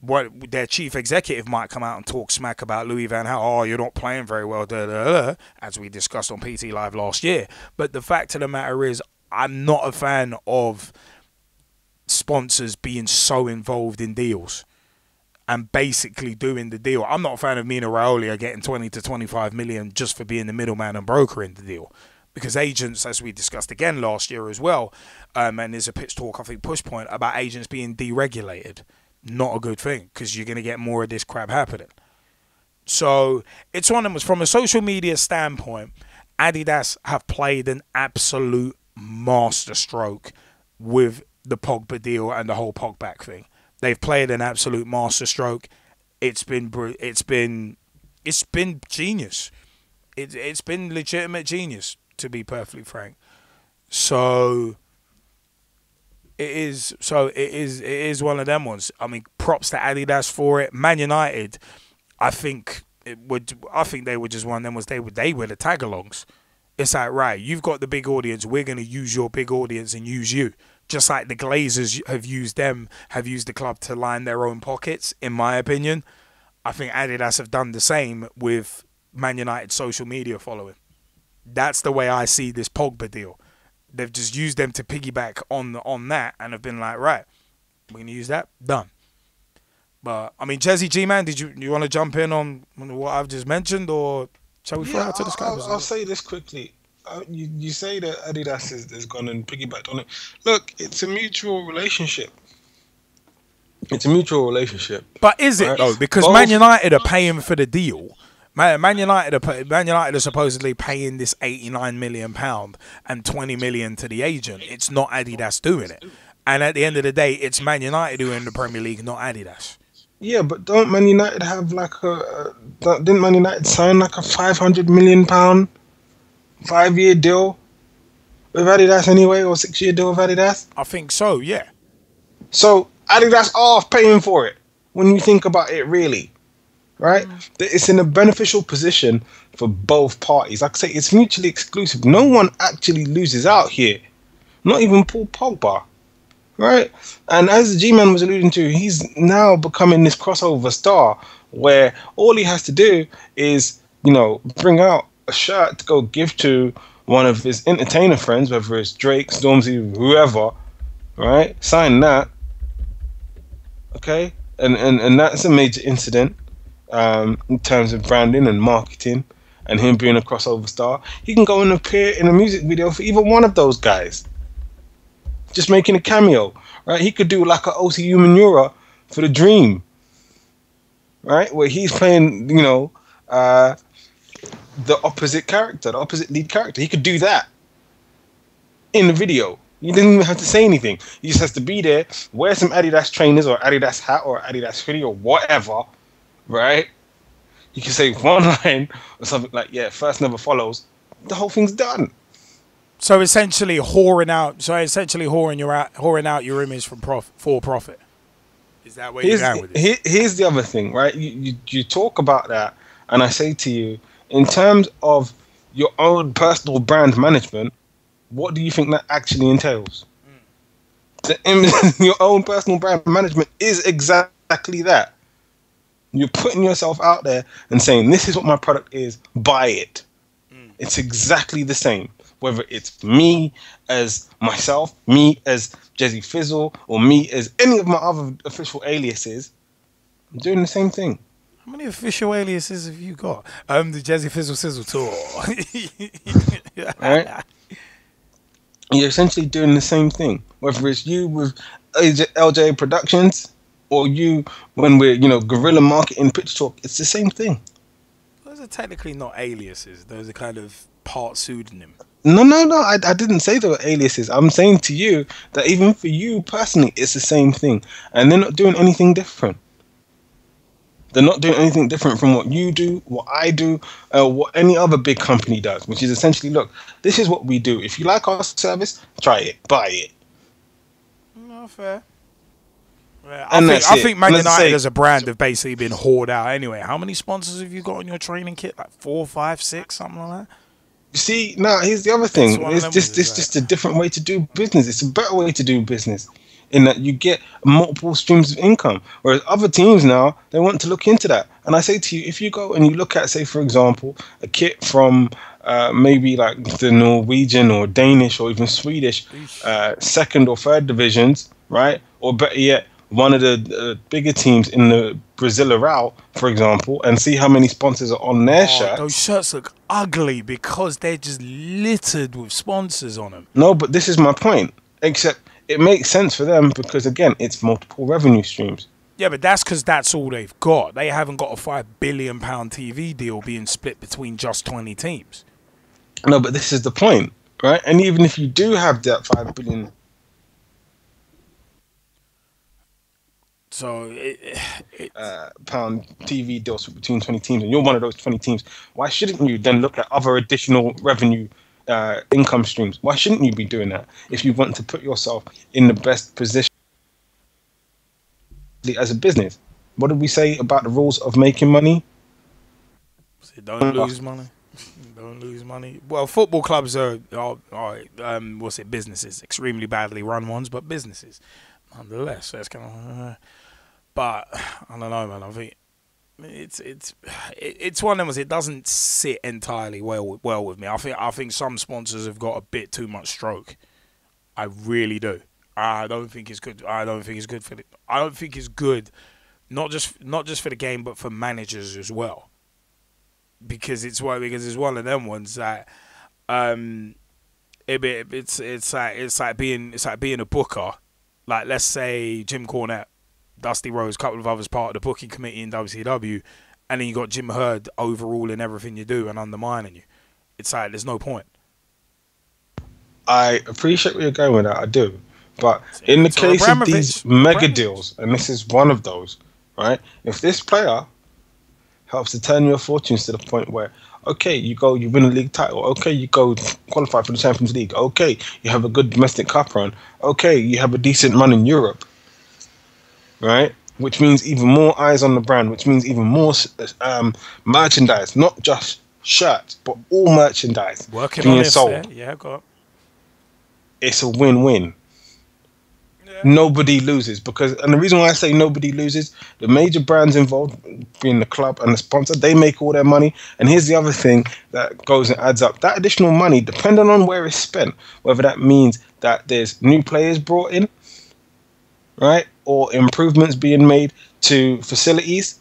What their chief executive might come out and talk smack about Louis Van Gaal. Oh, you're not playing very well, da, da, da, as we discussed on PT Live last year. But the fact of the matter is, I'm not a fan of sponsors being so involved in deals and basically doing the deal. I'm not a fan of Mino Raiola getting 20 to 25 million just for being the middleman and broker in the deal. Because agents, as we discussed again last year as well, um, and there's a pitch talk, I think, push point about agents being deregulated. Not a good thing because you're going to get more of this crap happening. So it's one of them. From a social media standpoint, Adidas have played an absolute masterstroke with the Pogba deal and the whole Pogback thing. They've played an absolute masterstroke. It's been it's been it's been genius. It it's been legitimate genius to be perfectly frank. So it is so it is it is one of them ones. I mean, props to Adidas for it. Man United, I think it would. I think they were just one of them was they were they were the tag-alongs. It's like right, you've got the big audience. We're gonna use your big audience and use you just like the Glazers have used them, have used the club to line their own pockets, in my opinion. I think Adidas have done the same with Man United's social media following. That's the way I see this Pogba deal. They've just used them to piggyback on on that and have been like, right, we're gonna use that, done. But I mean, Gezzie G man, did you you want to jump in on, on what I've just mentioned, or shall we yeah, out to the I'll, I'll say this quickly uh, you, you say that Adidas has, gone and piggybacked on it. Look, it's a mutual relationship. It's a mutual relationship. But is it right? though? Because Both. Man United are paying for the deal. Man, Man United are Man United are supposedly paying this eighty nine million pound and twenty million to the agent. It's not Adidas doing it. And at the end of the day, it's Man United who are in the Premier League, not Adidas. Yeah, but don't Man United have like a? Uh, didn't Man United sign like a five hundred million pound five year deal with Adidas anyway, or six year deal with Adidas? I think so, yeah. So Adidas are paying for it when you think about it, really, right? Mm. It's in a beneficial position for both parties. Like I say, it's mutually exclusive. No one actually loses out here, not even Paul Pogba, right? And as the G Man was alluding to, he's now becoming this crossover star where all he has to do is, you know, bring out a shirt to go give to one of his entertainer friends, whether it's Drake, Stormzy, whoever, right? Sign that. Okay? And and, and that's a major incident um, in terms of branding and marketing and him being a crossover star. He can go and appear in a music video for either one of those guys. Just making a cameo. Right? He could do like a Osi Umenyiora for the dream. Right? Where he's playing, you know, uh, the opposite character, the opposite lead character. He could do that in the video. He didn't even have to say anything. He just has to be there, wear some Adidas trainers or Adidas hat or Adidas hoodie or whatever, right? You can say one line or something like, "Yeah, first never follows." The whole thing's done. So essentially, whoring out. So essentially, whoring your out, whoring out your image from prof, for profit. Is that where here's, you're going with it? Here's the other thing, right? You, you you talk about that, and I say to you, in terms of your own personal brand management, what do you think that actually entails? Mm. your own personal brand management is exactly that. You're putting yourself out there and saying, This is what my product is, buy it. Mm. It's exactly the same. Whether it's me as myself, me as Gezzie Fizzle, or me as any of my other official aliases, I'm doing the same thing. How many official aliases have you got? Um, the Jazzy Fizzle Sizzle tour. right? You're essentially doing the same thing. Whether it's you with LJ Productions or you when we're you know guerrilla marketing pitch talk. It's the same thing. Those are technically not aliases. Those are kind of part pseudonym. No, no, no. I, I didn't say they were aliases. I'm saying to you that even for you personally, it's the same thing, and they're not doing anything different. They're not doing anything different from what you do, what I do, uh, what any other big company does, which is essentially, look, this is what we do. If you like our service, try it, buy it. No fair. Yeah, I And think, I think Man United say- as a brand have basically been hoarded out anyway. How many sponsors have you got on your training kit? Like four, five, six, something like that? You See, now here's the other thing. It's It's just it's just a different way to do business. It's a better way to do business, in that you get multiple streams of income. Whereas other teams now they want to look into that. And I say to you, if you go and you look at, say, for example, a kit from uh, maybe like the Norwegian or Danish or even Swedish uh, second or third divisions, right? Or better yet, one of the uh, bigger teams in the Brazil route, for example, and see how many sponsors are on their Oh, shirts. those shirts look ugly because they're just littered with sponsors on them. No, but this is my point. Except it makes sense for them because again, it's multiple revenue streams. Yeah, but that's because that's all they've got. They haven't got a five billion pound TV deal being split between just twenty teams. No, but this is the point, right? And even if you do have that five billion, So it, it, uh, pound TV deal split between twenty teams, and you're one of those twenty teams, why shouldn't you then look at other additional revenue uh, income streams? Why shouldn't you be doing that if you want to put yourself in the best position as a business? What did we say about the rules of making money? Don't lose money. Don't lose money. Well, football clubs are, are, are um, what's it? Businesses, extremely badly run ones, but businesses, nonetheless. That's kind of. Uh, but I don't know, man. I think it's it's it's one of them. It doesn't sit entirely well well with me. I think I think some sponsors have got a bit too much stroke. I really do. I don't think it's good. I don't think it's good for the. I don't think it's good, not just not just for the game, but for managers as well because it's one because it's one of them ones that um it, be- it's it's like it's like being it's like being a booker like let's say Jim Cornette Dusty Rhodes a couple of others part of the booking committee in WCW and then you got Jim Herd overruling everything you do and undermining you it's like there's no point I appreciate where you're going with that. I do, but in the case of these mega deals, and this is one of those, right? If this player helps to turn your fortunes to the point where, okay, you go, you win a league title. Okay, you go qualify for the Champions League. Okay, you have a good domestic cup run. Okay, you have a decent run in Europe, right? Which means even more eyes on the brand. Which means even more um, merchandise, not just shirts, but all merchandise working being on sold fair. yeah go on. it's a win-win. Nobody loses because, and the reason why I say nobody loses, the major brands involved, being the club and the sponsor, they make all their money. And here's the other thing that goes and adds up: that additional money, depending on where it's spent, whether that means that there's new players brought in, right, or improvements being made to facilities,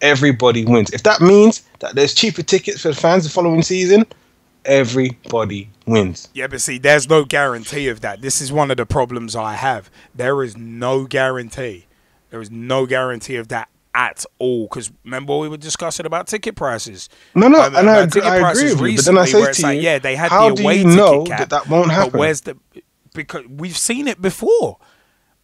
everybody wins. If that means that there's cheaper tickets for the fans the following season, everybody wins. Yeah, but see, there's no guarantee of that. This is one of the problems I have. There is no guarantee. There is no guarantee of that at all. Because remember, we were discussing about ticket prices. No, no, Um, and I agree, ticket I agree with you. But then I say to like, you, yeah, they had how the do away you know cap, that that won't happen? Where's the? Because we've seen it before.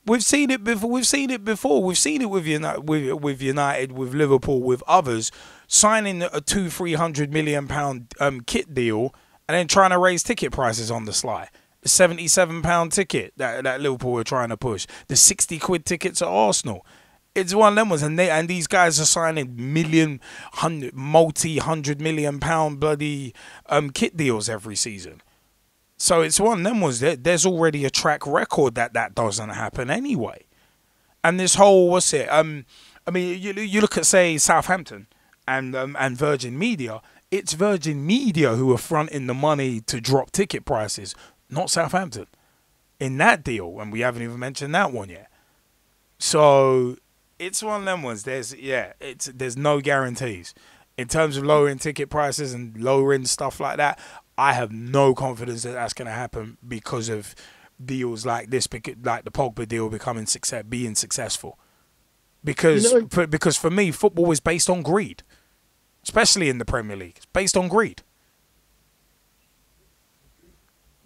We've seen it before. We've seen it before. We've seen it with United, with, with United, with Liverpool, with others signing a two, three hundred million pound um, kit deal and then trying to raise ticket prices on the sly. The seventy-seven pound ticket that that Liverpool were trying to push. The sixty quid tickets at Arsenal. It's one of them ones, and they and these guys are signing million, hundred, multi hundred million pound bloody um, kit deals every season. So it's one of them ones that there's already a track record that that doesn't happen anyway. And this whole what's it? Um, I mean, you you look at say Southampton and um, and Virgin Media. It's Virgin Media who are fronting the money to drop ticket prices, not Southampton. In that deal, and we haven't even mentioned that one yet. So it's one of them ones. There's yeah, it's there's no guarantees in terms of lowering ticket prices and lowering stuff like that. I have no confidence that that's going to happen because of deals like this, like the Pogba deal, becoming success, being successful. Because You know- for, because for me, football is based on greed, especially in the Premier League. It's based on greed.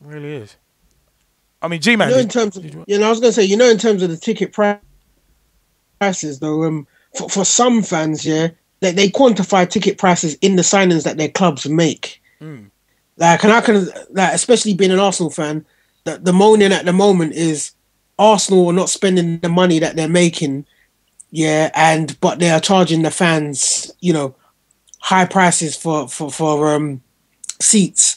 It really is. I mean, G man. you know, in terms of, you know, I was gonna say, you know, in terms of the ticket pri- prices, though, um, for, for some fans, yeah, they, they quantify ticket prices in the signings that their clubs make. Mm. Like, and I can, like, especially being an Arsenal fan, the, the moaning at the moment is Arsenal are not spending the money that they're making, yeah, and but they are charging the fans, you know, high prices for for for um seats,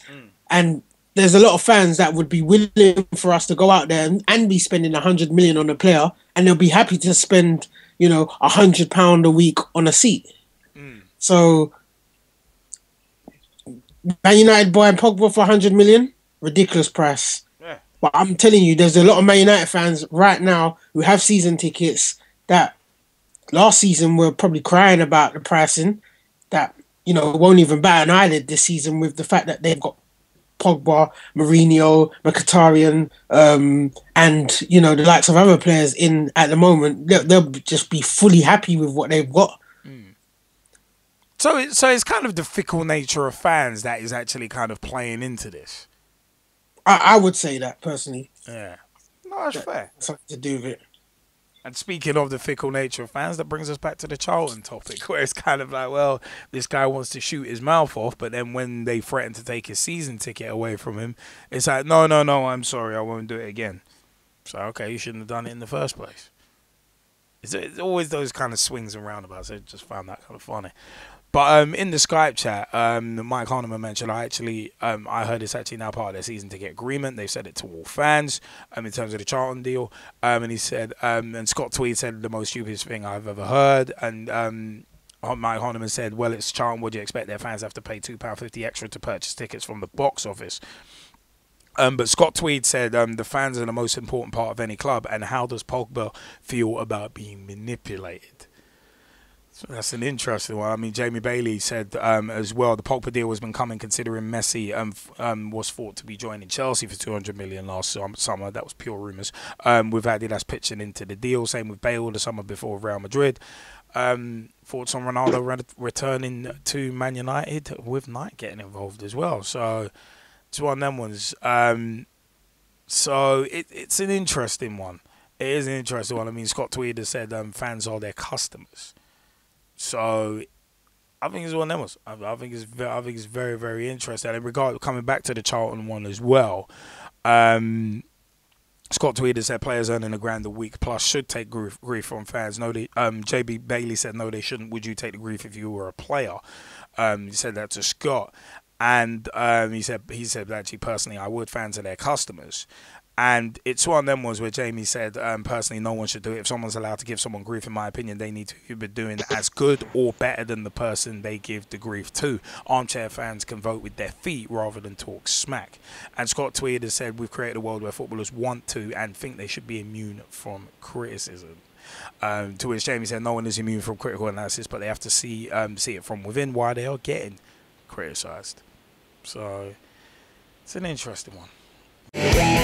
and there's a lot of fans that would be willing for us to go out there and, and be spending a hundred million on a player, and they'll be happy to spend, you know, a hundred pound a week on a seat. So, Man United buying Pogba for hundred million, ridiculous price. Yeah. But I'm telling you, there's a lot of Man United fans right now who have season tickets that last season were probably crying about the pricing that you know won't even bat an eyelid this season with the fact that they've got Pogba, Mourinho, Mkhitaryan, um, and you know the likes of other players in at the moment. They'll, they'll just be fully happy with what they've got. So, it, so it's kind of the fickle nature of fans that is actually kind of playing into this. I, I would say that personally, Yeah. No, that's fair. something to do with it. And speaking of the fickle nature of fans, that brings us back to the Charlton topic, where it's kind of like, well, this guy wants to shoot his mouth off, but then when they threaten to take his season ticket away from him, it's like, no, no, no, I'm sorry, I won't do it again. So, okay, you shouldn't have done it in the first place. It's always those kind of swings and roundabouts. I just found that kind of funny. But um, in the Skype chat, um, Mike Hahnemann mentioned I actually um, I heard it's actually now part of their season ticket agreement. They've said it to all fans um, in terms of the Charlton deal. Um, and he said, um, and Scott Tweed said the most stupidest thing I've ever heard. And um, Mike Hahnemann said, well, it's Charlton. Would you expect their fans have to pay £2.50 extra to purchase tickets from the box office? Um, but Scott Tweed said um, the fans are the most important part of any club, and how does Pogba feel about being manipulated? So that's an interesting one. I mean, Jamie Bailey said um, as well the Pogba deal has been coming considering Messi um, um, was thought to be joining Chelsea for 200 million last summer. That was pure rumours. Um, with Adidas pitching into the deal. Same with Bale the summer before Real Madrid. Um, thoughts on Ronaldo re- returning to Man United with Knight getting involved as well. So it's one of them ones. Um, so it, it's an interesting one. It is an interesting one. I mean, Scott Tweed has said fans are their customers. So I think it's one of them. I, I think it's very, I think it's very very interesting. And regard coming back to the Charlton one as well. Um, Scott Tweed has said players earning a grand a week plus should take grief, grief from fans. No, they, um, JB Bailey said no, they shouldn't. Would you take the grief if you were a player? Um, he said that to Scott, and um, he said he said actually personally I would. Fans are their customers, and it's one of them ones where Jamie said um, personally no one should do it. If someone's allowed to give someone grief, in my opinion, they need to be doing as good or better than the person they give the grief to. Armchair fans can vote with their feet rather than talk smack. And Scott Tweed has said we've created a world where footballers want to and think they should be immune from criticism. Um, to which Jamie said no one is immune from critical analysis, but they have to see um, see it from within why they are getting criticised. So it's an interesting one. Yeah.